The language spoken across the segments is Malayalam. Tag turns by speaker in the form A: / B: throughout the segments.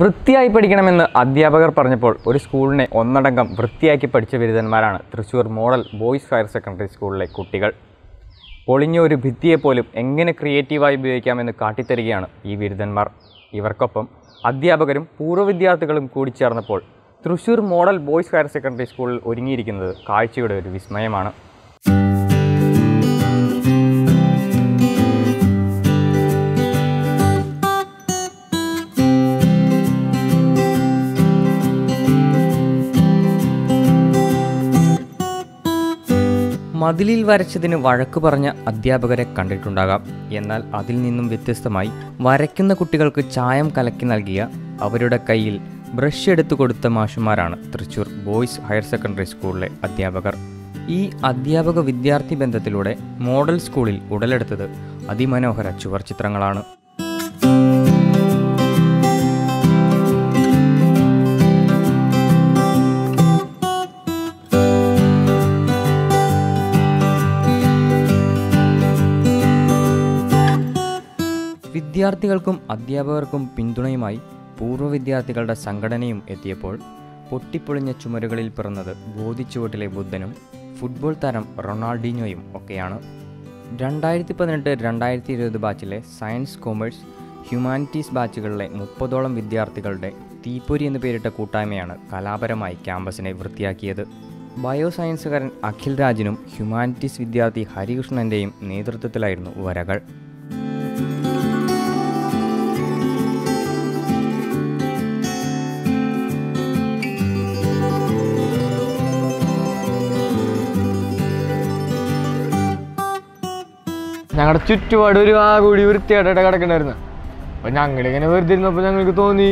A: വൃത്തിയായി പഠിക്കണമെന്ന് അധ്യാപകർ പറഞ്ഞപ്പോൾ ഒരു സ്കൂളിനെ ഒന്നടങ്കം വൃത്തിയാക്കി പഠിച്ച ബിരുദന്മാരാണ് Thrissur model boys higher secondary സ്കൂളിലെ കുട്ടികൾ. പൊളിഞ്ഞ ഒരു ഭിത്തിയെപ്പോലും എങ്ങനെ ക്രിയേറ്റീവായി ഉപയോഗിക്കാമെന്ന് കാട്ടിത്തരികയാണ് ഈ ബിരുദന്മാർ. ഇവർക്കൊപ്പം അധ്യാപകരും പൂർവ വിദ്യാർത്ഥികളും കൂടി ചേർന്നപ്പോൾ Thrissur model boys higher secondary സ്കൂളിൽ ഒരുങ്ങിയിരിക്കുന്നത് കാഴ്ചയുടെ ഒരു വിസ്മയമാണ്. മതിലിൽ വരച്ചതിന് വഴക്ക് പറഞ്ഞ അധ്യാപകരെ കണ്ടിട്ടുണ്ടാകാം. എന്നാൽ അതിൽ നിന്നും വ്യത്യസ്തമായി വരയ്ക്കുന്ന കുട്ടികൾക്ക് ചായം കലക്കി നൽകിയ അവരുടെ കയ്യിൽ ബ്രഷ് എടുത്തു കൊടുത്ത മാഷുമാരാണ് തൃശൂർ ബോയ്സ് ഹയർ സെക്കൻഡറി സ്കൂളിലെ അധ്യാപകർ. ഈ അധ്യാപക വിദ്യാർത്ഥി ബന്ധത്തിലൂടെ മോഡൽ സ്കൂളിൽ ഉടലെടുത്തത് അതിമനോഹര ചുവർ വിദ്യാർത്ഥികൾക്കും അധ്യാപകർക്കും പിന്തുണയുമായി പൂർവ വിദ്യാർത്ഥികളുടെ സംഘടനയും എത്തിയപ്പോൾ പൊട്ടിപ്പൊളിഞ്ഞ ചുമരുകളിൽ പിറന്നത് ബോധിച്ചുവട്ടിലെ ബുദ്ധനും ഫുട്ബോൾ താരം റൊണാൾഡിനോയും ഒക്കെയാണ്. രണ്ടായിരത്തി പതിനെട്ട് രണ്ടായിരത്തി ഇരുപത് ബാച്ചിലെ സയൻസ് കോമേഴ്സ് ഹ്യൂമാനിറ്റീസ് ബാച്ചുകളിലെ മുപ്പതോളം വിദ്യാർത്ഥികളുടെ തീപ്പൊരി എന്ന് പേരിട്ട കൂട്ടായ്മയാണ് കലാപരമായി ക്യാമ്പസിനെ വൃത്തിയാക്കിയത്. ബയോ സയൻസുകാരൻ അഖിൽ രാജിനും ഹ്യൂമാനിറ്റീസ് വിദ്യാർത്ഥി ഹരികൃഷ്ണന്റെയും നേതൃത്വത്തിലായിരുന്നു വരകൾ.
B: ഞങ്ങളുടെ ചുറ്റുപാട് ഒരു ആ കൂടി വൃത്തിയായിട്ടാണ് കിടക്കണ്ടായിരുന്നു അപ്പം ഞങ്ങളിങ്ങനെ വെറുതെ ഇരുന്നപ്പോൾ ഞങ്ങൾക്ക് തോന്നി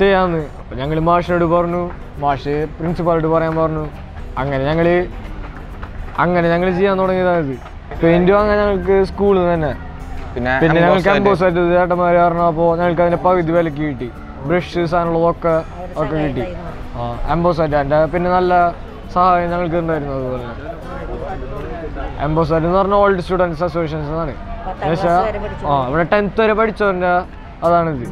B: ചെയ്യാമെന്ന് അപ്പം ഞങ്ങൾ മാഷിനോട് പറഞ്ഞു മാഷ് പ്രിൻസിപ്പാളോട് പറയാൻ പറഞ്ഞു അങ്ങനെ ഞങ്ങൾ അങ്ങനെ ഞങ്ങൾ ചെയ്യാൻ തുടങ്ങിയതാണ് പെയിന്റും അങ്ങനെ ഞങ്ങൾക്ക് സ്കൂളിൽ തന്നെ.
C: പിന്നെ
B: പിന്നെ ഞങ്ങൾക്ക് ആയിട്ട് ചേട്ടന്മാർ പറഞ്ഞു അപ്പോൾ ഞങ്ങൾക്ക് അതിന്റെ പകുതി വിലക്ക് കിട്ടി. ബ്രഷ് സാധനങ്ങളൊക്കെ ഒക്കെ കിട്ടി. ആ ആയിട്ട് എന്റെ പിന്നെ നല്ല സഹായം ഞങ്ങൾക്ക് ഉണ്ടായിരുന്നു അതുപോലെ. എംബോസാറ്റ് എന്ന് പറഞ്ഞ ഓൾഡ് സ്റ്റുഡൻസ് അസോസിയേഷൻസ് എന്നാണ്. ആ ഇവിടെ ടെൻത്ത് വരെ പഠിച്ചവന്റെ അതാണിത്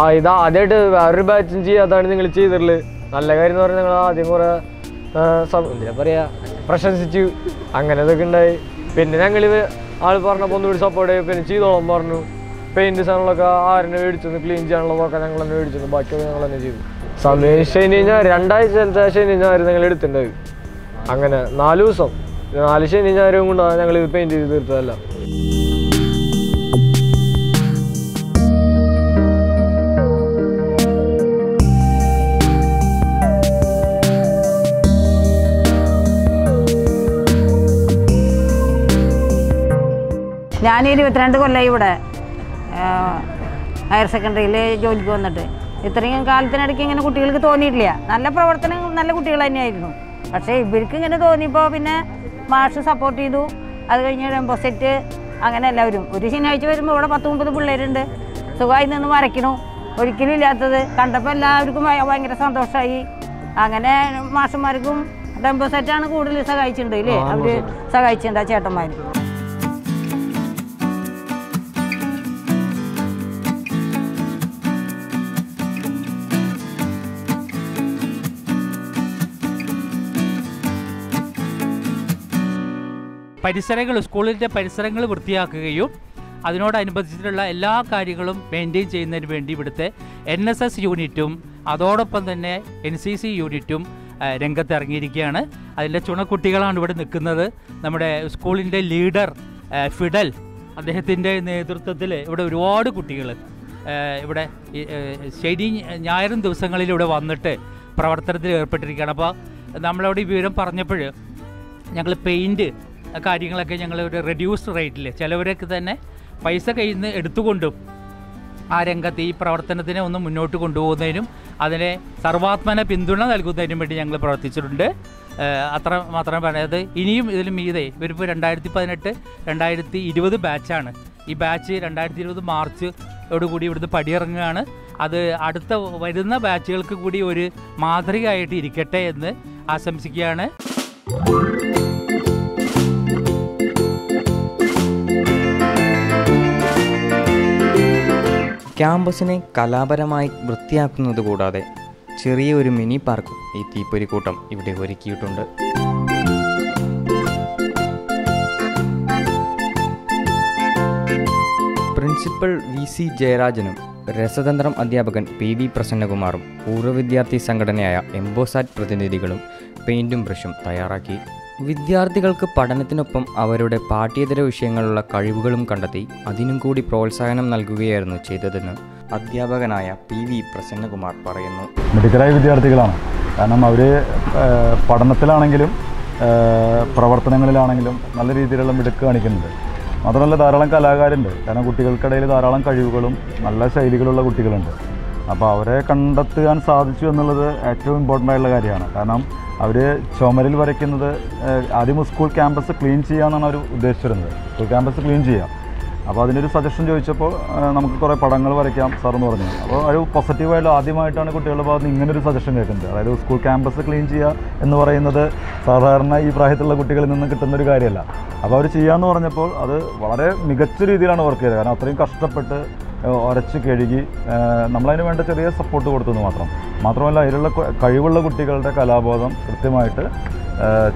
B: ആ ഇത് ആദ്യമായിട്ട് വേറൊരു ബാച്ചും ചെയ്യുക അതാണ് നിങ്ങൾ ചെയ്തിട്ടുള്ളത്. നല്ല കാര്യം എന്ന് പറഞ്ഞാൽ ഞങ്ങൾ ആദ്യം കുറേ എന്താ പറയുക പ്രശംസിച്ചു. അങ്ങനെ ഇതൊക്കെ ഉണ്ടായി. പിന്നെ ഞങ്ങൾ ആൾ പറഞ്ഞപ്പോൾ ഒന്നുകൂടി സപ്പോർട്ട് ചെയ്യും പിന്നെ ചെയ്തോളാൻ പറഞ്ഞു. പെയിന്റ് സാധനങ്ങളൊക്കെ ആരെന്നെ മേടിച്ചു ക്ലീൻ ചെയ്യാനുള്ളതൊക്കെ ഞങ്ങൾ തന്നെ മേടിച്ചു ബാക്കിയൊക്കെ ഞങ്ങൾ തന്നെ ചെയ്തു. സമയം ശനി ഞായർ രണ്ടാഴ്ചത്തെ ശനി ഞായർ ഞങ്ങൾ എടുത്തിട്ടുണ്ടായി. അങ്ങനെ നാല് ദിവസം. നാല് ശനി ആരും കൊണ്ടാണ് ഞങ്ങൾ ഇത് പെയിന്റ് ചെയ്ത് തീർത്തതല്ല.
D: ഞാൻ ഇരുപത്തിരണ്ട് കൊല്ലം ഇവിടെ. ഹയർ സെക്കൻഡറിയിൽ ജോലിക്ക് വന്നിട്ട്. ഇത്രയും കാലത്തിനിടയ്ക്ക് ഇങ്ങനെ കുട്ടികൾക്ക് തോന്നിയിട്ടില്ല. നല്ല പ്രവർത്തനം നല്ല കുട്ടികൾ തന്നെയായിരുന്നു. പക്ഷേ ഇവർക്ക് ഇങ്ങനെ തോന്നിയപ്പോൾ പിന്നെ മാഷ് സപ്പോർട്ട് ചെയ്തു. അത് കഴിഞ്ഞ് റെമ്പോസെറ്റ് അങ്ങനെ എല്ലാവരും. ഒരു ശനിയാഴ്ച വരുമ്പോൾ ഇവിടെ പത്ത് മുപ്പത് പിള്ളേരുണ്ട്. സുഖമായി നിന്ന് വരയ്ക്കണു. ഒരിക്കലും ഇല്ലാത്തത്. കണ്ടപ്പോൾ എല്ലാവർക്കും ഭയ- ഭയങ്കര സന്തോഷമായി അങ്ങനെ മാഷന്മാർക്കും ഡെമ്പോസെറ്റാണ് കൂടുതൽ സഹായിച്ചിട്ടുണ്ട് ഇല്ലേ? അവർ സഹായിച്ചിട്ടുണ്ട് ആ ചേട്ടന്മാർ
E: പരിസരങ്ങൾ സ്കൂളിന്റെ പരിസരങ്ങൾ വൃത്തിയാക്കുകയും അതിനോടനുബന്ധിച്ചിട്ടുള്ള എല്ലാ കാര്യങ്ങളും മെയിന്റെയിൻ ചെയ്യുന്നതിന് വേണ്ടി ഇവിടുത്തെ എൻ എസ് എസ് യൂണിറ്റും അതോടൊപ്പം തന്നെ എൻ സി സി യൂണിറ്റും രംഗത്തിറങ്ങിയിരിക്കുകയാണ്. അതിന്റെ ചുണക്കുട്ടികളാണ് ഇവിടെ നിൽക്കുന്നത്. നമ്മുടെ സ്കൂളിന്റെ ലീഡർ ഫിഡൽ അദ്ദേഹത്തിന്റെ നേതൃത്വത്തിൽ ഇവിടെ ഒരുപാട് കുട്ടികൾ ഇവിടെ ശനി ഞായറും ദിവസങ്ങളിൽ ഇവിടെ വന്നിട്ട് പ്രവർത്തനത്തിൽ ഏർപ്പെട്ടിരിക്കുകയാണ്. അപ്പോൾ നമ്മളവിടെ ഈ വിവരം പറഞ്ഞപ്പോൾ ഞങ്ങൾ പെയിന്റ് കാര്യങ്ങളൊക്കെ ഞങ്ങൾ ഒരു റെഡ്യൂസ്ഡ് റേറ്റിൽ ചിലവരൊക്കെ തന്നെ പൈസ കയ്യിൽ നിന്ന് എടുത്തുകൊണ്ടും ആ രംഗത്ത് ഈ പ്രവർത്തനത്തിനെ ഒന്ന് മുന്നോട്ട് കൊണ്ടുപോകുന്നതിനും അതിനെ സർവാത്മന പിന്തുണ നൽകുന്നതിനും വേണ്ടി ഞങ്ങൾ പ്രവർത്തിച്ചിട്ടുണ്ട്. അത്ര മാത്രം പറയാത് ഇനിയും ഇതിൽ മീതെ ഇവരിപ്പോൾ രണ്ടായിരത്തി പതിനെട്ട് രണ്ടായിരത്തി ഇരുപത് ബാച്ചാണ്. ഈ ബാച്ച് രണ്ടായിരത്തി ഇരുപത് മാർച്ചോടുകൂടി ഇവിടുന്ന് പടിയിറങ്ങുകയാണ്. അത് അടുത്ത വരുന്ന ബാച്ചുകൾക്ക് കൂടി ഒരു മാതൃകയായിട്ട് ഇരിക്കട്ടെ എന്ന് ആശംസിക്കുകയാണ്.
A: ക്യാമ്പസിനെ കലാപരമായി വൃത്തിയാക്കുന്നത് കൂടാതെ ചെറിയ ഒരു മിനി പാർക്കും ഈ തീപ്പൊരിക്കൂട്ടം ഇവിടെ ഒരുക്കിയിട്ടുണ്ട്. പ്രിൻസിപ്പൽ വി സി ജയരാജനും രസതന്ത്രം അധ്യാപകൻ പി വി പ്രസന്നകുമാറും പൂർവ വിദ്യാർത്ഥി സംഘടനയായ എംബോസാറ്റ് പ്രതിനിധികളും പെയിന്റും ബ്രഷും തയ്യാറാക്കി. വിദ്യാർത്ഥികൾക്ക് പഠനത്തിനൊപ്പം അവരുടെ പാഠ്യേതര വിഷയങ്ങളുള്ള കഴിവുകളും കണ്ടെത്തി അതിനും കൂടി പ്രോത്സാഹനം നൽകുകയായിരുന്നു ചെയ്തതെന്ന് അധ്യാപകനായ പി വി പ്രസന്നകുമാർ പറയുന്നു.
C: മിടുക്കരായ വിദ്യാർത്ഥികളാണ്. കാരണം അവർ പഠനത്തിലാണെങ്കിലും പ്രവർത്തനങ്ങളിലാണെങ്കിലും നല്ല രീതിയിലുള്ള മിടുക്ക് കാണിക്കുന്നുണ്ട്. മാത്രമല്ല ധാരാളം കലാകാരുണ്ട്. കാരണം കുട്ടികൾക്കിടയിൽ ധാരാളം കഴിവുകളും നല്ല ശൈലികളുള്ള കുട്ടികളുണ്ട്. അപ്പോൾ അവരെ കണ്ടെത്താൻ സാധിച്ചു എന്നുള്ളത് ഏറ്റവും ഇമ്പോർട്ടന്റ് ആയിട്ടുള്ള കാര്യമാണ്. കാരണം അവർ ചുമരിൽ വരയ്ക്കുന്നത് ആദ്യം സ്കൂൾ ക്യാമ്പസ് ക്ലീൻ ചെയ്യാമെന്നാണ് അവർ ഉദ്ദേശിച്ചിരുന്നത്. സ്കൂൾ ക്യാമ്പസ് ക്ലീൻ ചെയ്യാം. അപ്പോൾ അതിനൊരു സജഷൻ ചോദിച്ചപ്പോൾ നമുക്ക് കുറേ പടങ്ങൾ വരയ്ക്കാം സാർ എന്ന് പറഞ്ഞു. അപ്പോൾ ഒരു പോസിറ്റീവായിട്ട് ആദ്യമായിട്ടാണ് കുട്ടികളുടെ ഭാഗത്ത് നിന്ന് ഇങ്ങനൊരു സജഷൻ കേൾക്കുന്നത്. അതായത് സ്കൂൾ ക്യാമ്പസ് ക്ലീൻ ചെയ്യുക എന്ന് പറയുന്നത് സാധാരണ ഈ പ്രായത്തിലുള്ള കുട്ടികളിൽ നിന്ന് കിട്ടുന്ന ഒരു കാര്യമല്ല. അപ്പോൾ അവർ ചെയ്യാമെന്ന് പറഞ്ഞപ്പോൾ അത് വളരെ മികച്ച രീതിയിലാണ് വർക്ക് ചെയ്തത്. കാരണം അത്രയും കഷ്ടപ്പെട്ട് ഉരച്ച് കഴുകി നമ്മളതിന് വേണ്ട ചെറിയ സപ്പോർട്ട് കൊടുത്തെന്ന് മാത്രം. മാത്രമല്ല അതിലുള്ള കഴിവുള്ള കുട്ടികളുടെ കലാബോധം കൃത്യമായിട്ട്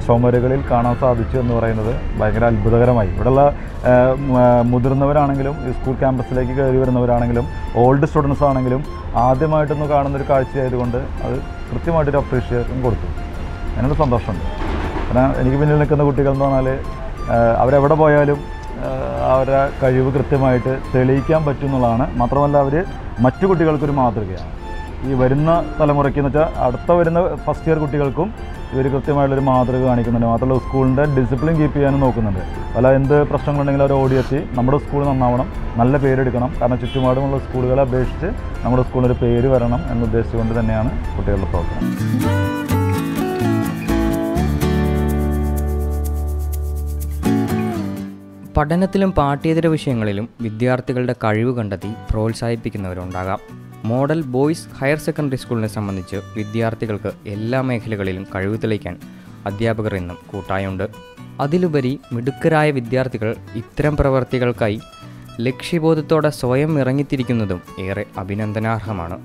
C: ചുമരുകളിൽ കാണാൻ സാധിച്ചു എന്ന് പറയുന്നത് ഭയങ്കര അത്ഭുതകരമായി. ഇവിടെയുള്ള മുതിർന്നവരാണെങ്കിലും സ്കൂൾ ക്യാമ്പസിലേക്ക് കയറി വരുന്നവരാണെങ്കിലും ഓൾഡ് സ്റ്റുഡൻസ് ആണെങ്കിലും ആദ്യമായിട്ടൊന്ന് കാണുന്നൊരു കാഴ്ചയായതുകൊണ്ട് അത് കൃത്യമായിട്ടൊരു അപ്രീഷിയേഷൻ കൊടുത്തു. അതിനൊരു സന്തോഷമുണ്ട്. കാരണം എനിക്ക് പിന്നിൽ നിൽക്കുന്ന കുട്ടികൾ എന്ന് പറഞ്ഞാൽ അവരെവിടെ പോയാലും അവരുടെ കഴിവ് കൃത്യമായിട്ട് തെളിയിക്കാൻ പറ്റും എന്നുള്ളതാണ് മാത്രമല്ല അവർ മറ്റു കുട്ടികൾക്കൊരു മാതൃകയാണ്. ഈ വരുന്ന തലമുറയ്ക്ക് എന്ന് വെച്ചാൽ അടുത്ത വരുന്ന ഫസ്റ്റ് ഇയർ കുട്ടികൾക്കും ഇവർ കൃത്യമായിട്ടുള്ളൊരു മാതൃക കാണിക്കുന്നുണ്ട്. മാത്രമല്ല സ്കൂളിന്റെ ഡിസിപ്ലിൻ കീപ്പ് ചെയ്യാനും നോക്കുന്നുണ്ട്. അല്ല എന്ത് പ്രശ്നങ്ങളുണ്ടെങ്കിലും അവർ ഓടിയെത്തി. നമ്മുടെ സ്കൂൾ നന്നാവണം നല്ല പേരെടുക്കണം. കാരണം ചുറ്റുപാടുമുള്ള സ്കൂളുകളെ അപേക്ഷിച്ച് നമ്മുടെ സ്കൂളിനൊരു പേര് വരണം എന്നുദ്ദേശിച്ചുകൊണ്ട് തന്നെയാണ് കുട്ടികളുടെ പ്രവർത്തനം
A: പഠനത്തിലും പാഠ്യേതര വിഷയങ്ങളിലും വിദ്യാർത്ഥികളുടെ കഴിവ് കണ്ടെത്തി പ്രോത്സാഹിപ്പിക്കുന്നവരുണ്ടാകാം. മോഡൽ ബോയ്സ് ഹയർ സെക്കൻഡറി സ്കൂളിനെ സംബന്ധിച്ച് വിദ്യാർത്ഥികൾക്ക് എല്ലാ മേഖലകളിലും കഴിവ് തെളിയിക്കാൻ അധ്യാപകർ ഇന്നും കൂട്ടായുണ്ട്. അതിലുപരി മിടുക്കരായ വിദ്യാർത്ഥികൾ ഇത്തരം പ്രവർത്തികൾക്കായി ലക്ഷ്യബോധത്തോടെ സ്വയം ഇറങ്ങിത്തിരിക്കുന്നതും ഏറെ അഭിനന്ദനാർഹമാണ്.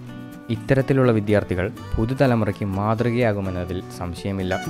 A: ഇത്തരത്തിലുള്ള വിദ്യാർത്ഥികൾ പുതുതലമുറയ്ക്ക് മാതൃകയാകുമെന്നതിൽ സംശയമില്ല.